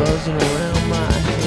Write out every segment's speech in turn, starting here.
buzzing around my head.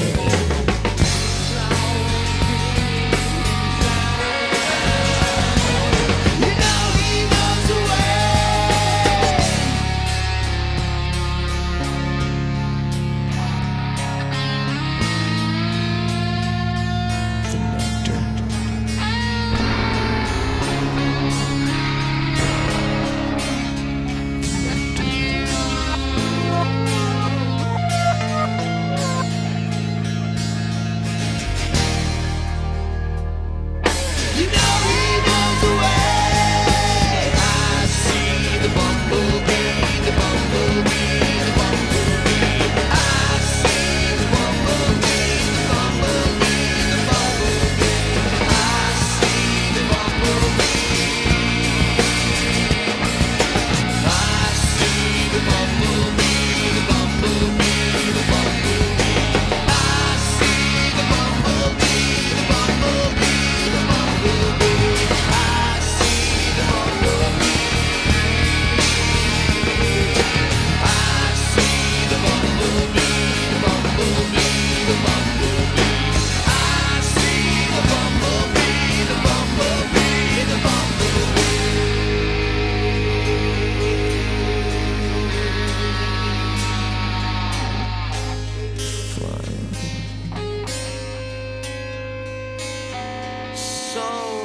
so